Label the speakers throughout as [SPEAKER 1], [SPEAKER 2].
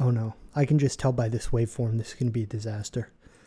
[SPEAKER 1] Oh no, I can just tell by this waveform this is going to be a disaster.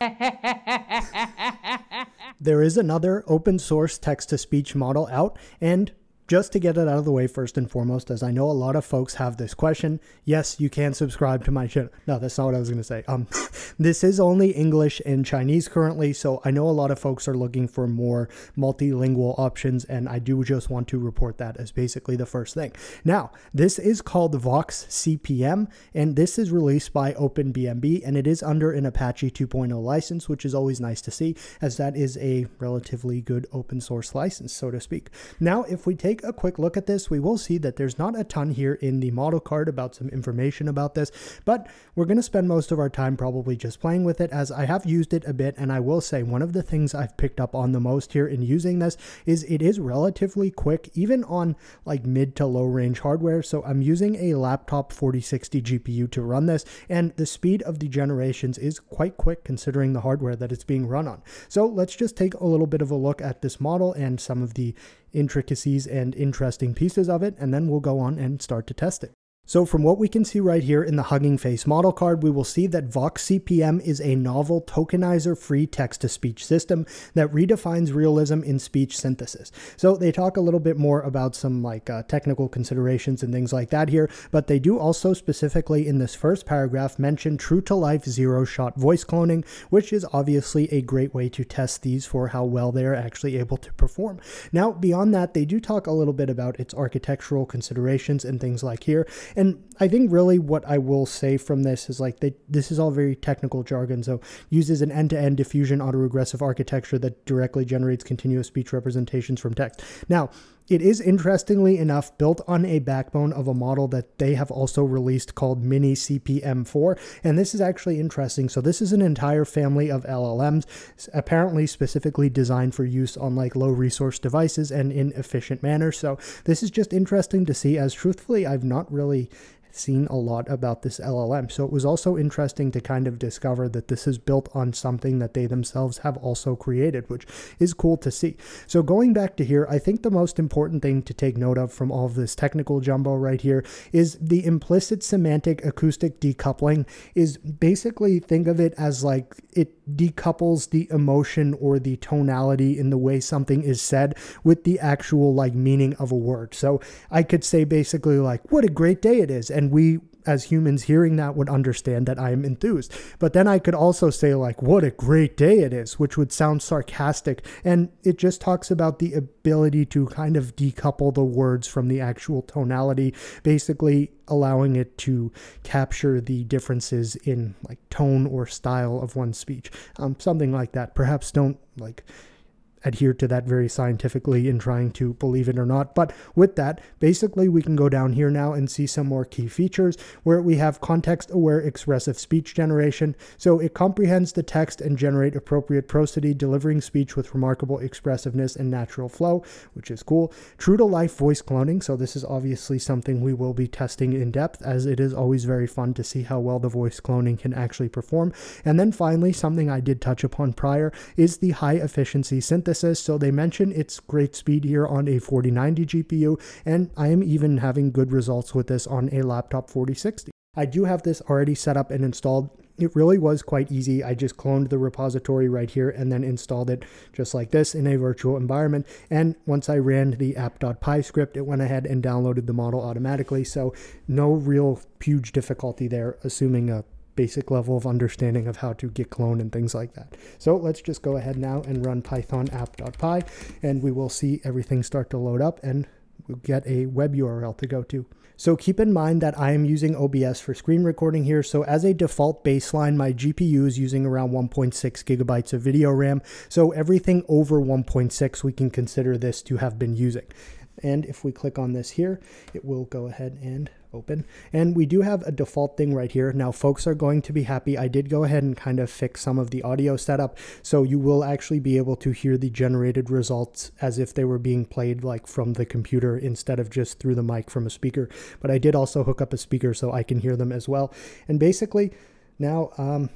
[SPEAKER 1] there is another open source text to speech model out, and just to get it out of the way first and foremost, as I know a lot of folks have this question. Yes, you can subscribe to my channel. No, that's not what I was going to say. Um, this is only English and Chinese currently, so I know a lot of folks are looking for more multilingual options, and I do just want to report that as basically the first thing. Now, this is called Vox CPM, and this is released by OpenBMB, and it is under an Apache 2.0 license, which is always nice to see, as that is a relatively good open source license, so to speak. Now, if we take take a quick look at this, we will see that there's not a ton here in the model card about some information about this, but we're going to spend most of our time probably just playing with it as I have used it a bit. And I will say one of the things I've picked up on the most here in using this is it is relatively quick, even on like mid to low range hardware. So I'm using a laptop 4060 GPU to run this, and the speed of the generations is quite quick considering the hardware that it's being run on. So let's just take a little bit of a look at this model and some of the intricacies and interesting pieces of it, and then we'll go on and start to test it. So from what we can see right here in the Hugging Face model card, we will see that Vox CPM is a novel tokenizer-free text-to-speech system that redefines realism in speech synthesis. So they talk a little bit more about some like uh, technical considerations and things like that here, but they do also specifically in this first paragraph mention true-to-life zero-shot voice cloning, which is obviously a great way to test these for how well they are actually able to perform. Now, beyond that, they do talk a little bit about its architectural considerations and things like here, and I think really what I will say from this is like they, this is all very technical jargon. So uses an end-to-end diffusion autoregressive architecture that directly generates continuous speech representations from text. Now, it is interestingly enough built on a backbone of a model that they have also released called Mini CPM4. And this is actually interesting. So this is an entire family of LLMs, apparently specifically designed for use on like low resource devices and in efficient manner. So this is just interesting to see as truthfully, I've not really seen a lot about this LLM. So it was also interesting to kind of discover that this is built on something that they themselves have also created, which is cool to see. So going back to here, I think the most important thing to take note of from all of this technical jumbo right here is the implicit semantic acoustic decoupling is basically think of it as like it decouples the emotion or the tonality in the way something is said with the actual like meaning of a word. So I could say basically like, what a great day it is. And we as humans hearing that would understand that I am enthused. But then I could also say like, what a great day it is, which would sound sarcastic. And it just talks about the ability to kind of decouple the words from the actual tonality, basically allowing it to capture the differences in like tone or style of one's speech. Um, something like that. Perhaps don't like adhere to that very scientifically in trying to believe it or not. But with that, basically we can go down here now and see some more key features where we have context aware expressive speech generation. So it comprehends the text and generate appropriate prosody, delivering speech with remarkable expressiveness and natural flow, which is cool. True to life voice cloning. So this is obviously something we will be testing in depth as it is always very fun to see how well the voice cloning can actually perform. And then finally, something I did touch upon prior is the high efficiency synthesis So they mention its great speed here on a 4090 GPU, and I am even having good results with this on a laptop 4060. I do have this already set up and installed. It really was quite easy. I just cloned the repository right here and then installed it just like this in a virtual environment. And once I ran the app.py script, it went ahead and downloaded the model automatically. So no real huge difficulty there, assuming a basic level of understanding of how to git clone and things like that. So let's just go ahead now and run python app.py and we will see everything start to load up and we'll get a web URL to go to. So keep in mind that I am using OBS for screen recording here. So as a default baseline, my GPU is using around 1.6 gigabytes of video RAM. So everything over 1.6, we can consider this to have been using. And if we click on this here, it will go ahead and open. And we do have a default thing right here. Now, folks are going to be happy. I did go ahead and kind of fix some of the audio setup. So you will actually be able to hear the generated results as if they were being played like from the computer instead of just through the mic from a speaker. But I did also hook up a speaker so I can hear them as well. And basically, now, um,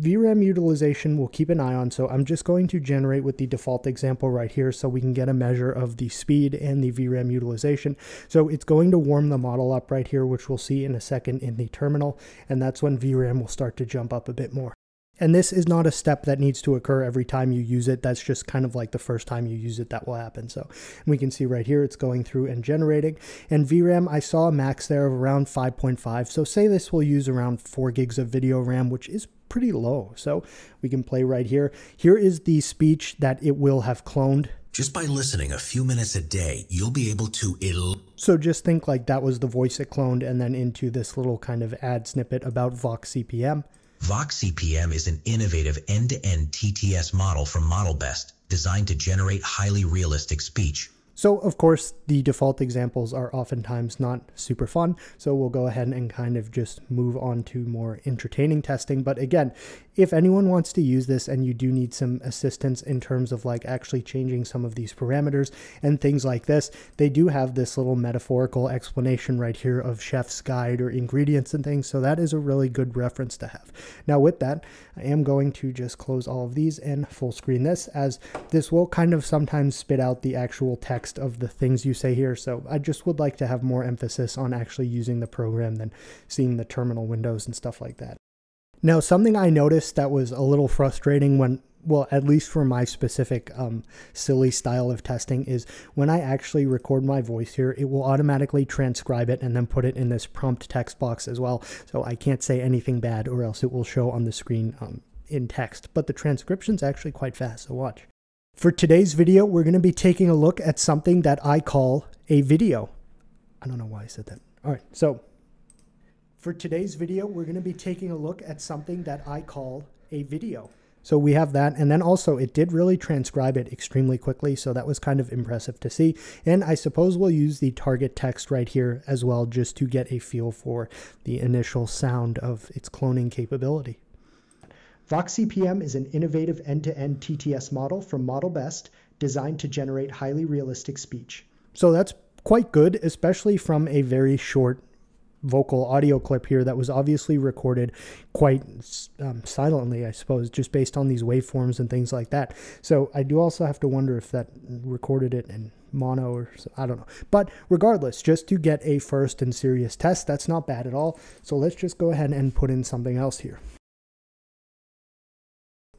[SPEAKER 1] VRAM utilization we'll keep an eye on. So I'm just going to generate with the default example right here so we can get a measure of the speed and the VRAM utilization. So it's going to warm the model up right here, which we'll see in a second in the terminal. And that's when VRAM will start to jump up a bit more. And this is not a step that needs to occur every time you use it. That's just kind of like the first time you use it that will happen. So we can see right here it's going through and generating. And VRAM, I saw a max there of around 5.5. So say this will use around 4 gigs of video RAM, which is pretty low. So we can play right here. Here is the speech that it will have cloned.
[SPEAKER 2] Just by listening a few minutes a day, you'll be able to. It'll...
[SPEAKER 1] So just think like that was the voice it cloned and then into this little kind of ad snippet about Vox CPM.
[SPEAKER 2] Vox CPM is an innovative end-to-end TTS model from ModelBest designed to generate highly realistic speech.
[SPEAKER 1] So of course, the default examples are oftentimes not super fun. So we'll go ahead and kind of just move on to more entertaining testing. But again, if anyone wants to use this and you do need some assistance in terms of like actually changing some of these parameters and things like this, they do have this little metaphorical explanation right here of chef's guide or ingredients and things. So that is a really good reference to have. Now with that, I am going to just close all of these and full screen this as this will kind of sometimes spit out the actual text of the things you say here. So I just would like to have more emphasis on actually using the program than seeing the terminal windows and stuff like that. Now, something I noticed that was a little frustrating when, well, at least for my specific um, silly style of testing, is when I actually record my voice here, it will automatically transcribe it and then put it in this prompt text box as well. So I can't say anything bad or else it will show on the screen um, in text. But the transcription's actually quite fast, so watch. For today's video, we're going to be taking a look at something that I call a video. I don't know why I said that. All right, so for today's video, we're going to be taking a look at something that I call a video. So we have that. And then also it did really transcribe it extremely quickly. So that was kind of impressive to see. And I suppose we'll use the target text right here as well, just to get a feel for the initial sound of its cloning capability. Vox CPM is an innovative end-to-end TTS model from ModelBest designed to generate highly realistic speech. So that's quite good, especially from a very short vocal audio clip here that was obviously recorded quite um, silently, I suppose, just based on these waveforms and things like that. So I do also have to wonder if that recorded it in mono or so, I don't know. But regardless, just to get a first and serious test, that's not bad at all. So let's just go ahead and put in something else here.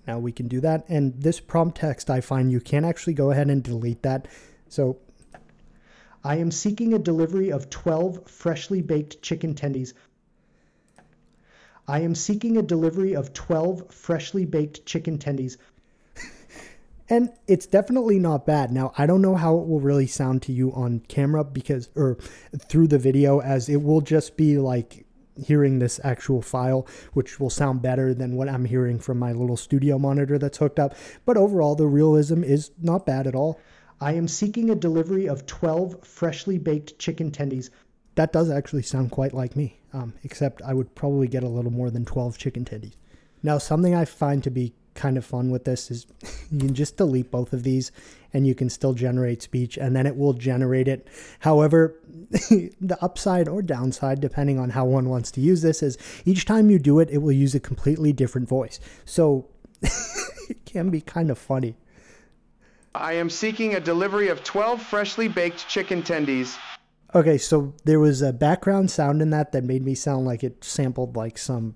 [SPEAKER 1] Now we can do that. And this prompt text, I find you can actually go ahead and delete that. So I am seeking a delivery of 12 freshly baked chicken tendies. I am seeking a delivery of 12 freshly baked chicken tendies. and it's definitely not bad. Now, I don't know how it will really sound to you on camera because, or through the video, as it will just be like hearing this actual file, which will sound better than what I'm hearing from my little studio monitor that's hooked up. But overall, the realism is not bad at all. I am seeking a delivery of 12 freshly baked chicken tendies. That does actually sound quite like me, um, except I would probably get a little more than 12 chicken tendies. Now, something I find to be kind of fun with this is you can just delete both of these and you can still generate speech and then it will generate it. However, the upside or downside, depending on how one wants to use this, is each time you do it, it will use a completely different voice. So it can be kind of funny.
[SPEAKER 3] I am seeking a delivery of 12 freshly baked chicken tendies.
[SPEAKER 1] Okay, so there was a background sound in that that made me sound like it sampled like some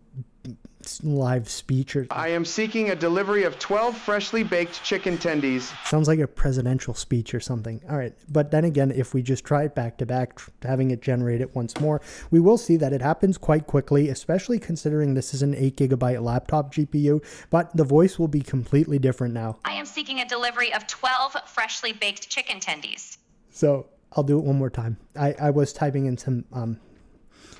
[SPEAKER 1] live speech or
[SPEAKER 3] I am seeking a delivery of 12 freshly baked chicken tendies.
[SPEAKER 1] Sounds like a presidential speech or something. All right. But then again, if we just try it back to back, having it generate it once more, we will see that it happens quite quickly, especially considering this is an 8 gigabyte laptop GPU, but the voice will be completely different now.
[SPEAKER 4] I am seeking a delivery of 12 freshly baked chicken tendies.
[SPEAKER 1] So I'll do it one more time. I, I was typing in some um,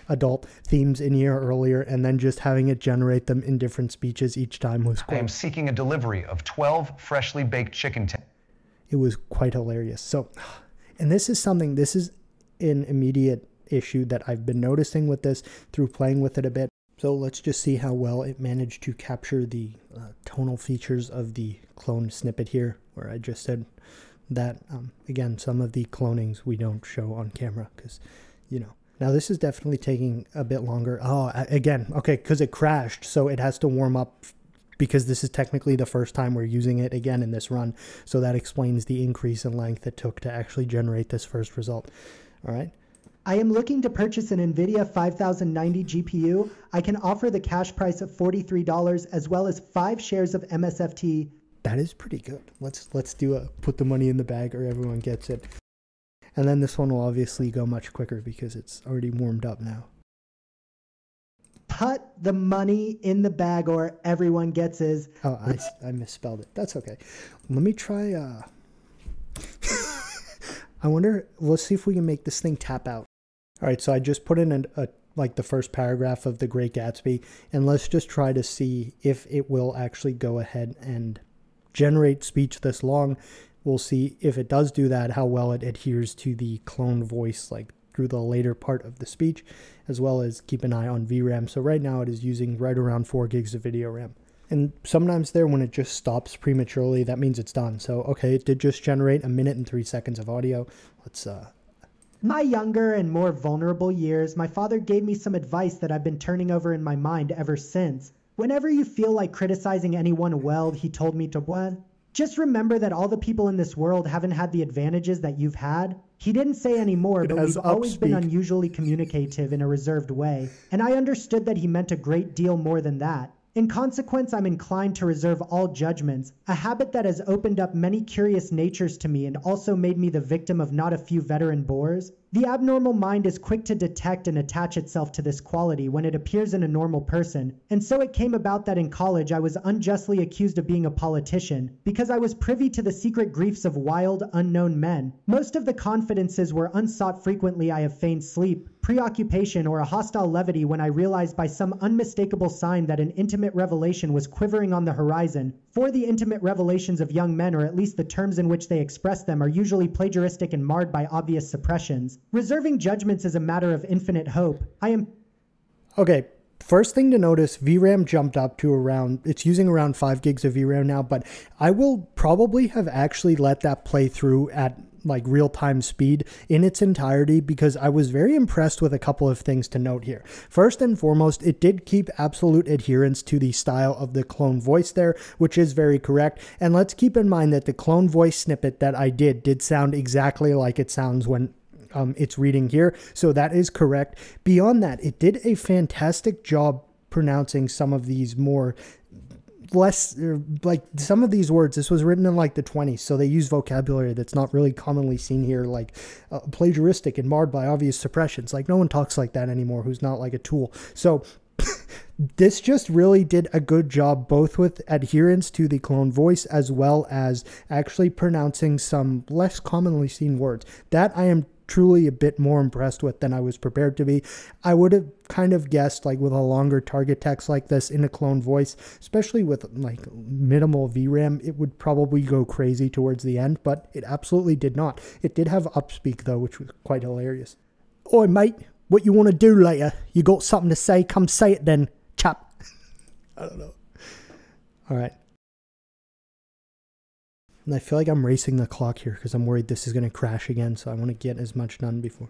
[SPEAKER 1] adult themes in here earlier and then just having it generate them in different speeches each time was
[SPEAKER 5] I am seeking a delivery of 12 freshly baked chicken tenders.
[SPEAKER 1] It was quite hilarious. So, and this is something, this is an immediate issue that I've been noticing with this through playing with it a bit. So let's just see how well it managed to capture the uh, tonal features of the clone snippet here, where I just said that, um, again, some of the clonings we don't show on camera because, you know, now this is definitely taking a bit longer. Oh, again, okay, because it crashed, so it has to warm up because this is technically the first time we're using it again in this run. So that explains the increase in length it took to actually generate this first result. All right.
[SPEAKER 6] I am looking to purchase an NVIDIA 5090 GPU. I can offer the cash price of $43 as well as five shares of MSFT.
[SPEAKER 1] That is pretty good. Let's let's do a put the money in the bag or everyone gets it. And then this one will obviously go much quicker because it's already warmed up now.
[SPEAKER 6] Put the money in the bag or everyone gets his.
[SPEAKER 1] Oh, I, I misspelled it. That's okay. Let me try. Uh... I wonder. Let's see if we can make this thing tap out. All right, so I just put in a, a like the first paragraph of The Great Gatsby, and let's just try to see if it will actually go ahead and generate speech this long. We'll see if it does do that, how well it adheres to the clone voice, like through the later part of the speech, as well as keep an eye on VRAM. So right now it is using right around 4 gigs of video RAM. And sometimes there, when it just stops prematurely, that means it's done. So, okay, it did just generate a minute and three seconds of audio. Let's uh,
[SPEAKER 6] my younger and more vulnerable years, my father gave me some advice that I've been turning over in my mind ever since. Whenever you feel like criticizing anyone well, he told me to what? Just remember that all the people in this world haven't had the advantages that you've had. He didn't say any more, but we've always been unusually communicative in a reserved way, and I understood that he meant a great deal more than that. In consequence, I'm inclined to reserve all judgments, a habit that has opened up many curious natures to me and also made me the victim of not a few veteran bores. The abnormal mind is quick to detect and attach itself to this quality when it appears in a normal person, and so it came about that in college I was unjustly accused of being a politician because I was privy to the secret griefs of wild, unknown men. Most of the confidences were unsought frequently I have feigned sleep, preoccupation, or a hostile levity when I realized by some unmistakable sign that an intimate revelation was quivering on the horizon. For the intimate revelations of young men, or at least the terms in which they express them, are usually plagiaristic and marred by obvious suppressions. Reserving judgments is a matter of infinite hope. I am
[SPEAKER 1] Okay, first thing to notice, VRAM jumped up to around, it's using around 5 gigs of VRAM now, but I will probably have actually let that play through at like real time speed in its entirety because I was very impressed with a couple of things to note here. First and foremost, it did keep absolute adherence to the style of the clone voice there, which is very correct. And let's keep in mind that the clone voice snippet that I did did sound exactly like it sounds when um, it's reading here. So that is correct. Beyond that, it did a fantastic job pronouncing some of these more less er, like some of these words this was written in like the 20s so they use vocabulary that's not really commonly seen here like uh, plagiaristic and marred by obvious suppressions like no one talks like that anymore who's not like a tool so this just really did a good job both with adherence to the clone voice as well as actually pronouncing some less commonly seen words. That I am truly a bit more impressed with than I was prepared to be. I would have kind of guessed like with a longer target text like this in a clone voice, especially with like minimal VRAM, it would probably go crazy towards the end, but it absolutely did not. It did have upspeak though, which was quite hilarious. Oi mate, what you want to do later? You got something to say? Come say it then, chap. I don't know. All right. And I feel like I'm racing the clock here because I'm worried this is going to crash again. So I want to get as much done before.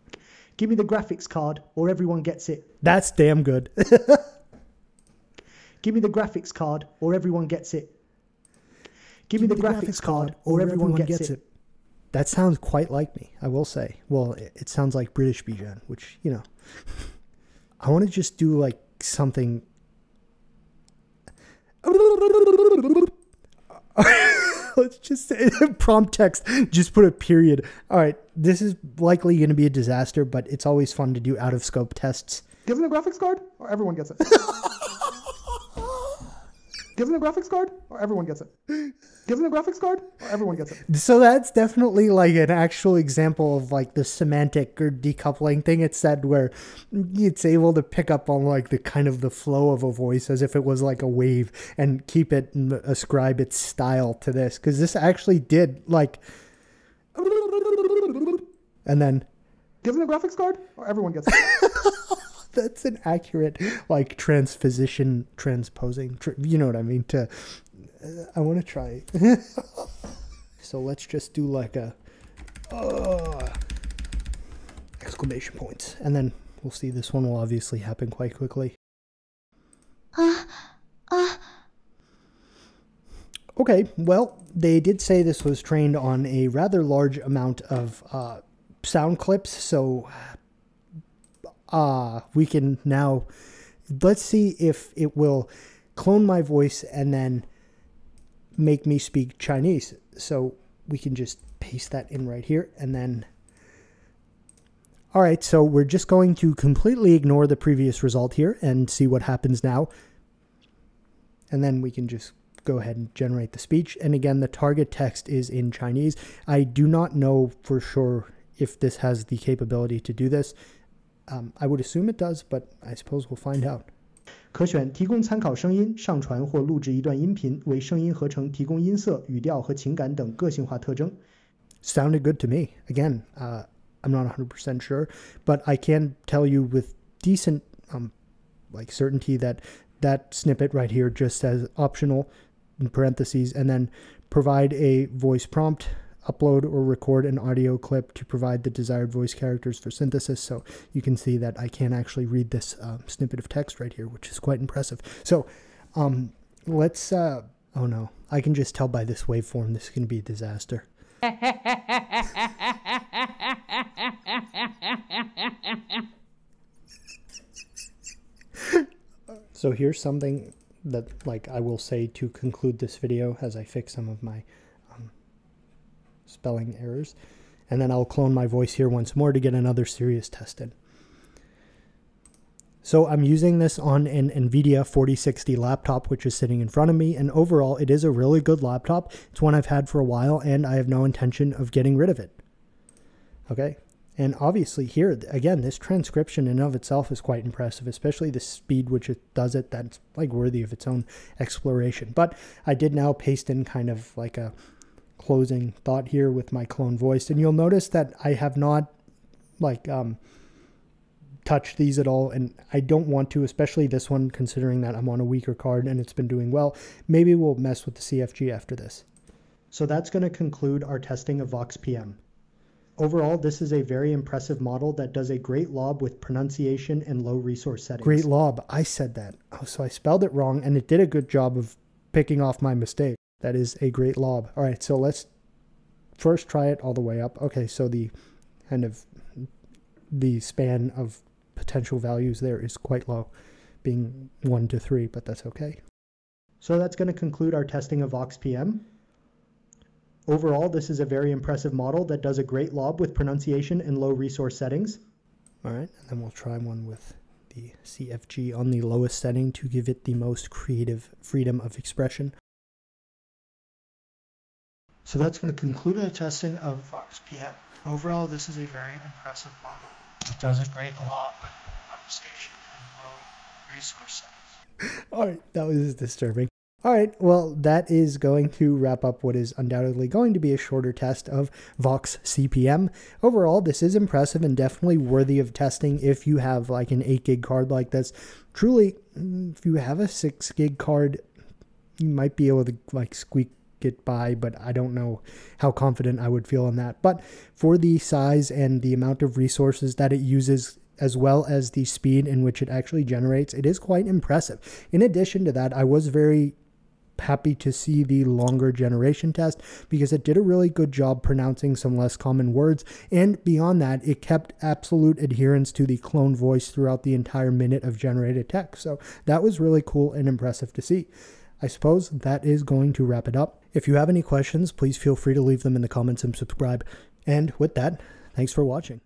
[SPEAKER 6] give me the graphics card or everyone gets it.
[SPEAKER 1] That's damn good.
[SPEAKER 6] Give me the graphics card or everyone gets it. Give me the, graphics, card or everyone, gets, it.
[SPEAKER 1] That sounds quite like me, I will say. Well, it, it sounds like British Bijan, which, you know. I want to just do like something. Let's just say prompt text, just put a period. All right, this is likely going to be a disaster, but it's always fun to do out of scope tests.
[SPEAKER 7] Give them the graphics card, or everyone gets it. Give them the graphics card, or everyone gets it. Give them the graphics card, or everyone gets it.
[SPEAKER 1] So that's definitely like an actual example of like the semantic or decoupling thing it said where it's able to pick up on like the kind of the flow of a voice as if it was like a wave and keep it and ascribe its style to this because this actually did like and then
[SPEAKER 7] Give them the graphics card, or everyone gets it.
[SPEAKER 1] that's an accurate like transposition transposing tr- you know what i mean to uh, i want to try. So let's just do like a uh, exclamation points and then we'll see this one will obviously happen quite quickly. Okay, well, they did say this was trained on a rather large amount of uh, sound clips, so uh, we can now let's see if it will clone my voice and then make me speak Chinese. So we can just paste that in right here and then all right, so we're just going to completely ignore the previous result here and see what happens now. And then we can just go ahead and generate the speech. And again, the target text is in Chinese. I do not know for sure if this has the capability to do this. Um, I would assume it does, but I suppose we'll find out.
[SPEAKER 6] 可选提供参考声音，上传或录制一段音频，为声音合成提供音色、语调和情感等个性化特征。
[SPEAKER 1] Sounded good to me. Again, uh, I'm not 100% sure, but I can tell you with decent um, like certainty that that snippet right here just says optional in parentheses and then provide a voice prompt upload or record an audio clip to provide the desired voice characters for synthesis. So you can see that I can actually read this uh, snippet of text right here, which is quite impressive. So um, let's, uh, oh no, I can just tell by this waveform this is going to be a disaster. so here's something that like I will say to conclude this video as I fix some of my spelling errors and then I'll clone my voice here once more to get another serious test in. So I'm using this on an NVIDIA 4060 laptop, which is sitting in front of me. And overall, it is a really good laptop. It's one I've had for a while and I have no intention of getting rid of it. Okay. And obviously here, again, this transcription in of itself is quite impressive, especially the speed which it does it. That's like worthy of its own exploration. But I did now paste in kind of like a closing thought here with my clone voice. And you'll notice that I have not like um, touched these at all. And I don't want to, especially this one, considering that I'm on a weaker card and it's been doing well. Maybe we'll mess with the CFG after this.
[SPEAKER 6] So that's going to conclude our testing of Vox PM. Overall, this is a very impressive model that does a great lob with pronunciation and low resource settings.
[SPEAKER 1] Great lob. I said that. Oh, so I spelled it wrong and it did a good job of picking off my mistake. That is a great lob. All right, so let's first try it all the way up. Okay, so the kind of the span of potential values there is quite low, being 1 to 3, but that's okay.
[SPEAKER 6] So that's going to conclude our testing of Vox PM. Overall, this is a very impressive model that does a great lob with pronunciation and low resource settings.
[SPEAKER 1] All right, and then we'll try one with the CFG on the lowest setting to give it the most creative freedom of expression.
[SPEAKER 6] So that's going to conclude our testing of Vox PM. Overall, this is a very impressive model. It does a great lob with pronunciation and low resource settings.
[SPEAKER 1] All right, that was disturbing. All right, well, that is going to wrap up what is undoubtedly going to be a shorter test of Vox CPM. Overall, this is impressive and definitely worthy of testing if you have like an 8 gig card like this. Truly, if you have a 6 gig card, you might be able to like squeak it by, but I don't know how confident I would feel on that. But for the size and the amount of resources that it uses as well as the speed in which it actually generates, it is quite impressive. In addition to that, I was very happy to see the longer generation test because it did a really good job pronouncing some less common words. And beyond that, it kept absolute adherence to the clone voice throughout the entire minute of generated text. So that was really cool and impressive to see. I suppose that is going to wrap it up. If you have any questions, please feel free to leave them in the comments and subscribe. And with that, thanks for watching.